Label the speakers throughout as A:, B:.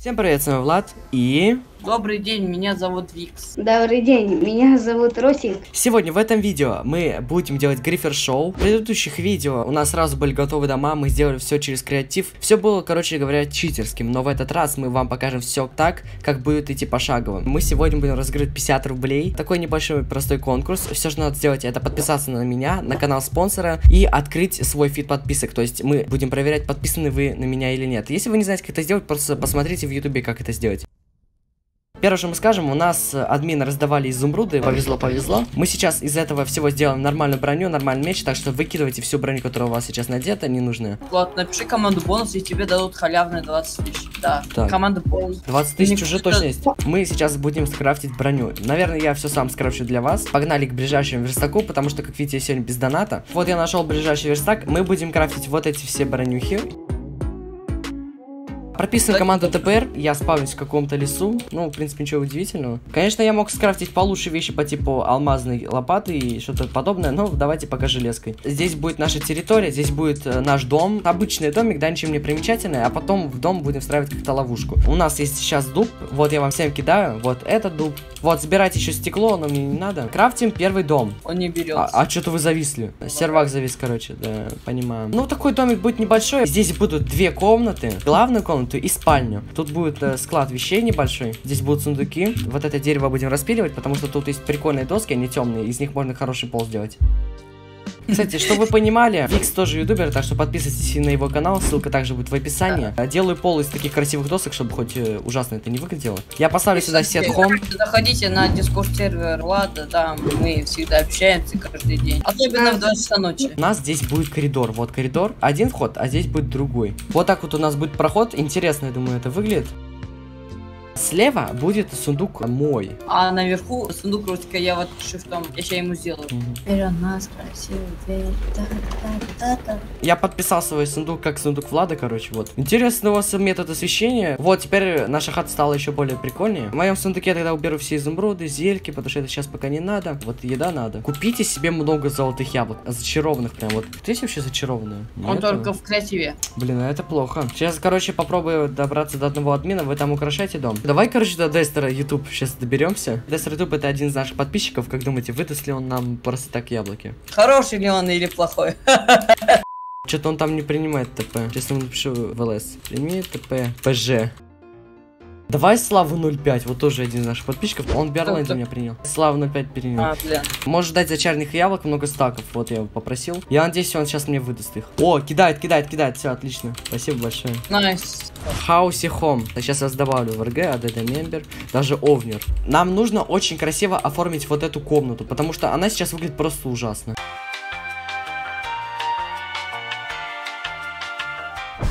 A: Всем привет, с вами Влад и...
B: Добрый день, меня зовут Викс.
C: Добрый день, меня зовут Росик.
A: Сегодня в этом видео мы будем делать грифер шоу. В предыдущих видео у нас сразу были готовы дома, мы сделали все через креатив. Все было, короче говоря, читерским, но в этот раз мы вам покажем все так, как будет идти пошагово. Мы сегодня будем разыгрывать 50 рублей. Такой небольшой простой конкурс. Все, что надо сделать, это подписаться на меня, на канал спонсора и открыть свой feed подписок. То есть мы будем проверять, подписаны вы на меня или нет. Если вы не знаете, как это сделать, просто посмотрите в ютубе, как это сделать. Первое, что мы скажем, у нас админы раздавали изумруды, повезло, повезло. Мы сейчас из этого всего сделаем нормальную броню, нормальный меч, так что выкидывайте всю броню, которая у вас сейчас надета, ненужная.
B: Влад, напиши команду бонус, и тебе дадут халявные 20 тысяч. Да,
A: Так.
B: команда бонус.
A: 20 тысяч уже точно есть. Мы сейчас будем скрафтить броню. Наверное, я все сам скрафчу для вас. Погнали к ближайшему верстаку, потому что, как видите, я сегодня без доната. Вот я нашел ближайший верстак. Мы будем крафтить вот эти все бронюхи. Прописываем команду ТПР, я спавнюсь в каком-то лесу, ну, в принципе, ничего удивительного. Конечно, я мог скрафтить получше вещи по типу алмазной лопаты и что-то подобное, но давайте пока железкой. Здесь будет наша территория, здесь будет э, наш дом, обычный домик, да, ничем не примечательный, а потом в дом будем встраивать как-то ловушку. У нас есть сейчас дуб, вот я вам всем кидаю, вот этот дуб. Вот, собирайте еще стекло, но мне не надо. Крафтим первый дом.
B: Он не берет.
A: А, а что-то вы зависли. Сервак завис, короче, да, понимаю. Ну, такой домик будет небольшой. Здесь будут две комнаты. Главную комнату и спальню. Тут будет э, склад вещей небольшой. Здесь будут сундуки. Вот это дерево будем распиливать, потому что тут есть прикольные доски, они темные. Из них можно хороший пол сделать. Кстати, чтобы вы понимали, Викс тоже ютубер, так что подписывайтесь и на его канал, ссылка также будет в описании. Э, Делаю пол из таких красивых досок, чтобы хоть э, ужасно это не выглядело. Я поставлю сюда сет хом.
B: Заходите на дискорд сервер Влада, там мы всегда общаемся каждый день. Особенно в 2 часа ночи.
A: У нас здесь будет коридор. Вот коридор, один вход, а здесь будет другой. Вот так вот у нас будет проход. Интересно, я думаю, это выглядит. Слева будет сундук мой.
B: А наверху сундук Русика я вот шифтом, я сейчас ему сделаю.
A: Я подписал свой сундук как сундук Влада, короче, вот. Интересный у вас метод освещения. Вот, теперь наша хата стала еще более прикольнее. В моем сундуке я тогда уберу все изумруды, зельки, потому что это сейчас пока не надо. Вот еда надо. Купите себе много золотых яблок. Зачарованных прям. Вот. Кто есть вообще зачарованные?
B: Он
A: Нету?
B: только в креативе.
A: Блин, а это плохо. Сейчас, короче, попробую добраться до одного админа, вы там украшайте дом. Давай, короче, до Дестера YouTube сейчас доберемся. Дестер YouTube это один из наших подписчиков. Как думаете, выдаст ли он нам просто так яблоки?
B: Хороший ли он или плохой?
A: Что-то он там не принимает TP. Сейчас ему напишу в ЛС. Прими TP. ПЖ. Давай Славу 05, вот тоже один из наших подписчиков. Он Берлайн за меня принял. Славу 05 принял.
B: А, бля.
A: Можешь дать зачарных яблок, много стаков. Вот я его попросил. Я надеюсь, он сейчас мне выдаст их. О, кидает, кидает, кидает. Все, отлично. Спасибо большое.
B: Nice.
A: House и home. Сейчас вас добавлю в RG, add member, даже owner. Нам нужно очень красиво оформить вот эту комнату, потому что она сейчас выглядит просто ужасно.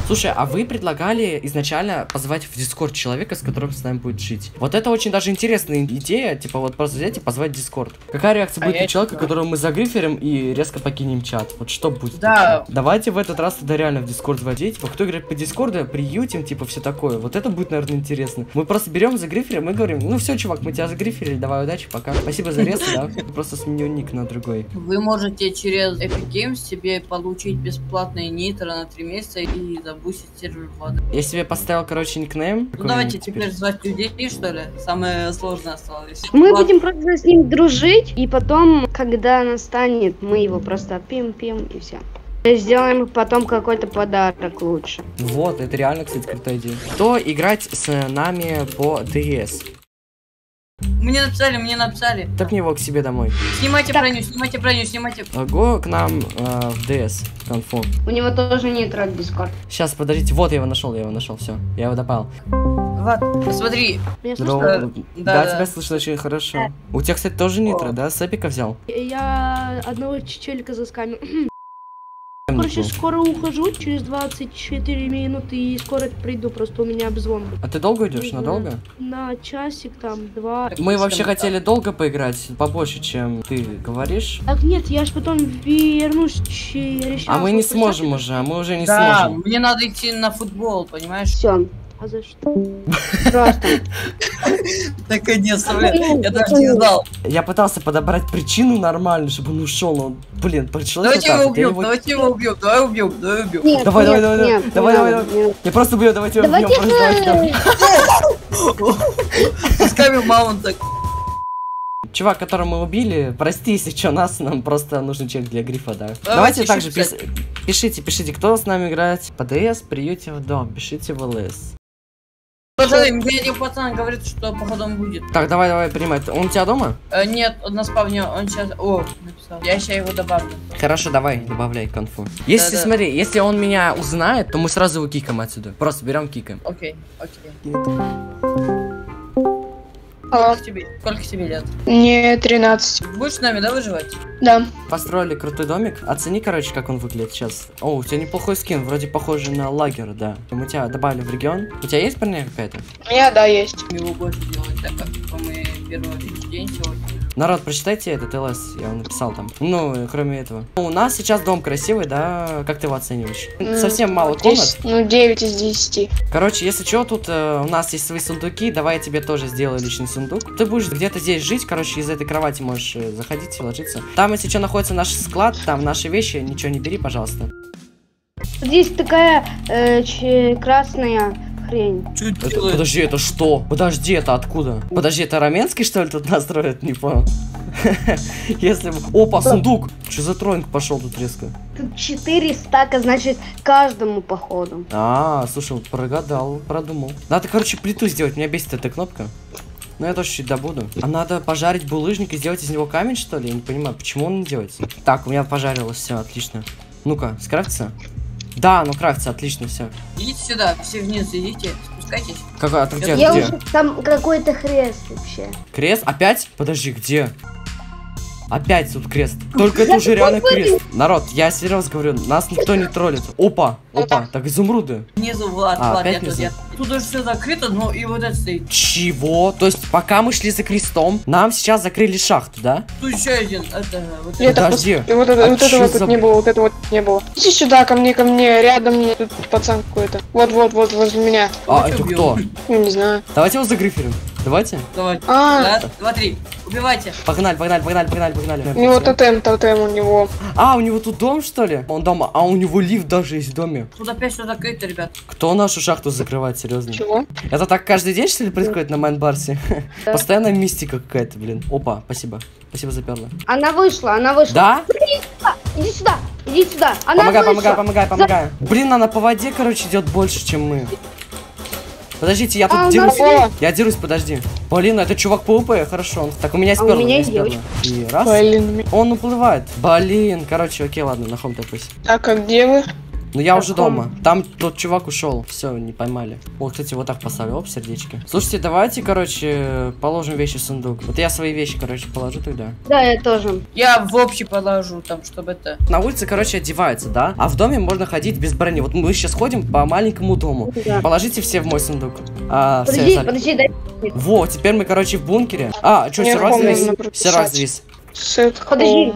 A: Слушай, а вы предлагали изначально позвать в Discord человека, с которым с нами будет жить. Вот это очень даже интересная идея, типа вот просто взять и позвать Discord. Какая реакция
B: А
A: будет
B: я
A: у человека,
B: типа-
A: которого мы загриферим и резко покинем чат? Вот что будет?
B: Да.
A: Давайте в этот раз тогда реально в Discord заводить. Типа, кто играет по Дискорду, приютим, типа, все такое. Вот это будет, наверное, интересно. Мы просто берем, загриферим и говорим, ну все, чувак, мы тебя загриферили, давай удачи, пока. Спасибо за рез, да? Просто сменю ник на другой.
B: Вы можете через Epic Games себе получить бесплатные нитро на 3 месяца и забустить сервер Влада.
A: Я себе поставил, короче, никнейм.
B: Ну давайте теперь звать людей, что ли? Самое сложное осталось.
C: Мы
B: Влад,
C: будем просто с ним дружить, и потом, когда настанет, мы его просто пим-пим и все. Сделаем потом какой-то подарок лучше.
A: Вот, это реально, кстати, крутая идея. Кто играть с нами по ДС?
B: Мне написали, мне написали.
A: Топни его к себе домой.
B: Снимайте
C: Так.
B: броню, снимайте броню, снимайте.
A: Го к нам э, в ДС, конфу.
C: У него тоже нет рад Дискорд.
A: Сейчас, подождите, вот я его нашел, я его нашел, все, я его допал.
B: Влад, посмотри.
C: Меня слышно?
A: Да,
B: да, да.
A: тебя слышно очень хорошо. У тебя, кстати, тоже нитро, да? С эпика взял?
D: Я одного челика заскамил. Короче, скоро ухожу, через 24 минуты и скоро приду, просто у меня обзвон.
A: А ты долго идешь? Надолго?
D: На часик там, два.
A: Мы вообще хотели долго поиграть, побольше, чем ты говоришь.
D: Так нет, я ж потом вернусь через
A: А мы не сможем уже, а мы уже не
B: Да,
A: сможем.
B: мне надо идти на футбол, понимаешь?
C: Все.
D: А за что?
C: Просто.
B: Наконец-то, блин, я даже не знал.
A: Я пытался подобрать причину нормальную, чтобы он ушел, но, блин, вот
B: Давайте его убьем, давайте его убьем, давай убьем, давай убьем.
A: Давай, давай, давай, давай, давай. Я просто убью, давайте его убьем,
C: Давайте
A: просто.
B: Пускай маунта.
A: Чувак, которого мы убили, прости, если что, нас, нам просто нужен человек для грифа, да.
B: Давайте
A: Давайте также пис- пишите, пишите, кто с нами играет. ПДС, приюте в дом, пишите в ЛС.
B: Пацаны, мне один пацан говорит, что походу он будет.
A: Так, давай, давай, принимай. Он у тебя дома?
B: Э, нет, он на спавне, он сейчас... О, написал. Я сейчас его добавлю.
A: Хорошо, давай, добавляй конфу. Если,
B: Да-да.
A: смотри, если он меня узнает, то мы сразу его кикаем отсюда. Просто берем кикаем.
B: Окей, окей.
E: Алло.
B: Сколько тебе, сколько тебе лет?
E: Мне 13.
B: Будешь с нами, да, выживать?
E: Да.
A: Построили крутой домик. Оцени, короче, как он выглядит сейчас. О, у тебя неплохой скин, вроде похожий на лагер, да. Мы тебя добавили в регион. У тебя есть броня какая-то?
E: У меня, да, есть.
B: Его больше делать, так как мы первый день сегодня.
A: Народ, прочитайте этот ЛС, я вам написал там. Ну, кроме этого. У нас сейчас дом красивый, да? Как ты его оцениваешь?
E: М,
A: Совсем мало комнат.
E: 10, ну, 9 из 10.
A: Короче, если что, тут э, у нас есть свои сундуки, давай я тебе тоже сделаю личный сундук. Ты будешь где-то здесь жить, короче, из этой кровати можешь э, заходить и ложиться. Там, если что, находится наш склад, там наши вещи, ничего не бери, пожалуйста.
C: Здесь такая э, красная хрень.
B: Что
A: Это-
B: делает?
A: подожди, это что? Подожди, это откуда? Подожди, это Раменский, что ли, тут настроит? Не понял. Если... бы- Опа, сундук! Что за тройнг пошел тут резко?
C: Тут 4 стака, значит, каждому походу.
A: А, слушай, прогадал, продумал. Надо, короче, плиту сделать, меня бесит эта кнопка. Но я тоже чуть добуду. А надо пожарить булыжник и сделать из него камень, что ли? Я не понимаю, почему он не делается. Так, у меня пожарилось, все, отлично. Ну-ка, скрафтится? Да, ну крафтится, отлично, все.
B: Идите сюда, все вниз идите, спускайтесь.
A: Как, а ты где,
C: Я
A: где?
C: уже там какой-то хрест вообще.
A: Крест? Опять? Подожди, где? Опять тут крест. Только это уже реально крест. Народ, я серьезно говорю, нас никто не троллит. Опа, опа, так изумруды.
B: Внизу, Влад,
A: А,
B: Влад, я тут, я... Тут уже все закрыто, но и вот это стоит.
A: Чего? То есть, пока мы шли за крестом, нам сейчас закрыли шахту, да?
B: Тут еще один, это, вот
E: Нет,
B: это.
A: Подожди.
E: И вот, это,
A: А
E: вот этого
A: за-
E: тут не было, вот этого вот не было. Иди сюда, ко мне, ко мне, рядом тут пацан какой-то. Вот, вот, вот, возле меня.
A: А, это
B: убьем.
A: кто?
E: Ну, не знаю.
A: Давайте его загриферим. Давайте.
B: Давай.
E: А,
B: Раз, два, три. Убивайте.
A: Погнали, погнали, погнали, погнали, погнали.
E: у него тотем, тотем у него.
A: А, у него тут дом, что ли? Он дома. А у него лифт даже есть в доме.
B: Тут опять все закрыто, ребят.
A: Кто нашу шахту закрывает, серьезно?
E: Чего?
A: Это так каждый день, что ли, происходит на Майнбарсе?
C: Да.
A: Постоянная мистика какая-то, блин. Опа, спасибо. Спасибо за перла.
C: Она вышла, она вышла.
A: Да?
C: Иди сюда, иди сюда. Она
A: Помогай,
C: вышла.
A: помогай, помогай, помогай. Блин, она по воде, короче, идет больше, чем мы. Подождите, я тут
C: А,
A: дерусь.
E: О,
A: Я дерусь, подожди. Блин, это чувак PvP, хорошо. он- Так, у меня
C: А у меня есть.
A: И раз.
E: блин.
A: Он уплывает. Блин, короче, окей, ладно, на home ТПись.
E: А как где вы?
A: Ну я уже дома. Там тот чувак ушел. Все, не поймали. О, кстати, вот так поставлю. Оп, сердечки. Слушайте, давайте, короче, положим вещи в сундук. Вот я свои вещи, короче, положу тогда.
C: Да, я тоже.
B: Я в общий положу там, чтобы это...
A: На улице, короче, одеваются, да? А в доме можно ходить без брони. Вот мы сейчас ходим по маленькому дому.
C: Да.
A: Положите все в мой сундук. А, все,
C: Подожди,
A: заль-
C: подожди, дай.
A: Во, теперь мы, короче, в бункере. А, что,
E: прописать.
A: Сервак завис.
E: Сет
C: Подожди.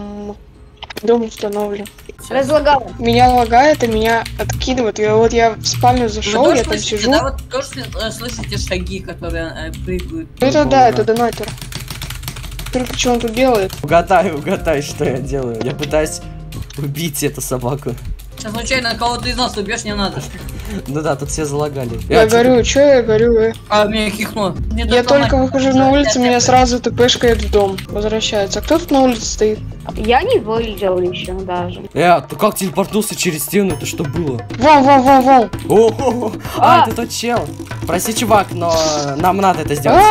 E: Дом установлен.
C: Разлагала.
E: Меня лагает, и меня откидывает. И вот я в спальню зашел, я там
B: слышите,
E: сижу.
B: да, вот тоже э, слышите шаги, которые э, прыгают.
E: Это
A: Прикольно,
E: да, это донатор. Только что он тут делает?
A: Угадай, угадай, что я делаю. Я пытаюсь убить эту собаку.
B: Сейчас случайно кого-то из нас убьешь, не надо.
A: Ну да, тут все залагали.
E: Я
A: Э, чё
E: говорю, что я говорю, э?
B: А, меня кихнуло. Мне
E: Я только выхожу на улицу, меня сразу тпшкает в дом. Возвращается. А кто тут на улице стоит?
C: Я не вылетел еще даже.
A: Э, ты как телепортнулся через стену? Это что было?
E: Вон, вон, вон, вон.
A: О, а,
C: А!
A: это тот чел. Прости, чувак, но нам надо это сделать.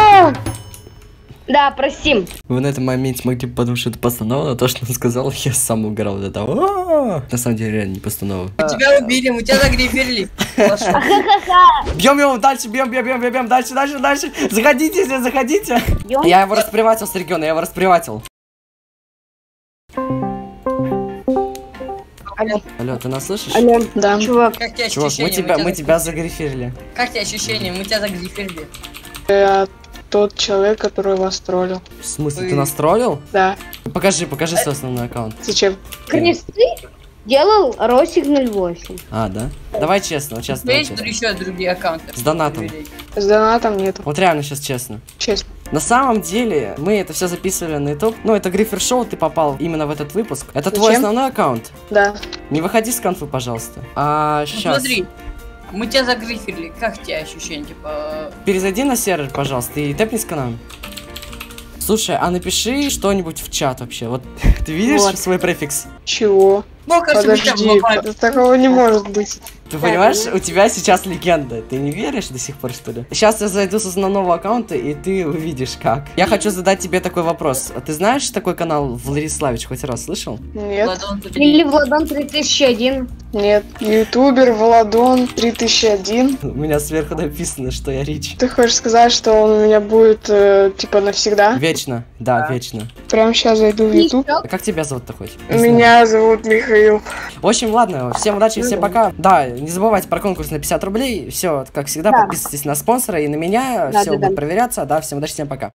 C: Да, простим.
A: Вы на этом моменте могли бы подумать, что это постанова, но то, что он сказал, я сам угорал до того. На самом деле, реально не постанова.
B: Тебя убили, мы тебя загриферили. Пошел.
A: Бьем его дальше, бьем, бьем, бьем, бьем, дальше, дальше, дальше. Заходите, если заходите. Я его расприватил с региона, я его расприватил.
C: Алло,
A: Алло, ты нас слышишь?
C: алло,
E: Да.
C: чувак.
B: Как тебе
A: Чувак, мы тебя, мы
B: тебя
A: тебя загриферили.
B: Как тебе ощущения? Мы тебя загриферили.
E: Тот человек, который вас троллил.
A: В смысле,
B: Вы-
A: ты настроил?
E: Да.
A: Покажи, покажи свой основной аккаунт.
E: Зачем?
C: Кресты? Делал Росик 08.
A: А, да? Давай честно, вот честно, давай
B: Есть
A: честно.
B: еще другие аккаунты?
A: С донатом.
E: С донатом нету,
A: Вот реально сейчас честно.
E: честно.
A: На самом деле, мы это все записывали на YouTube. Ну, это Грифер Шоу, ты попал именно в этот выпуск. Это твой
E: Зачем?
A: основной аккаунт.
E: Да.
A: Не выходи с конфы, пожалуйста. А
B: Ну,
A: сейчас.
B: смотри, мы тебя загрифили, как тебе ощущение, типа...
A: Перезайди на сервер, пожалуйста, и тэпнись к нам. Слушай, а напиши что-нибудь в чат вообще. Вот ты видишь
E: Вот.
A: свой префикс?
E: Чего?
B: Ну,
E: Подожди, такого не может быть.
A: Ты понимаешь, у тебя сейчас легенда. Ты не веришь до сих пор, что ли? Сейчас я зайду с основного аккаунта, и ты увидишь как. Я хочу задать тебе такой вопрос. А ты знаешь такой канал Владиславич хоть раз слышал?
E: Нет,
B: Ладон, тут
C: Или Владон 3001.
E: нет. Ютубер Владон 3001.
A: У меня сверху написано, что я Рич.
E: Ты хочешь сказать, что он у меня будет, э, типа, навсегда?
A: Вечно, да,
B: Да.
A: вечно.
E: Прям сейчас зайду в Ютуб.
A: А как тебя зовут-то хоть?
E: Меня зовут Михаил.
A: В общем, ладно, всем удачи, всем пока. Да, не забывайте про конкурс на 50 рублей. Все, как всегда,
C: Да.
A: подписывайтесь на спонсора и на меня.
C: Да,
A: Все
C: да, да.
A: будет проверяться. Да, всем удачи, всем пока.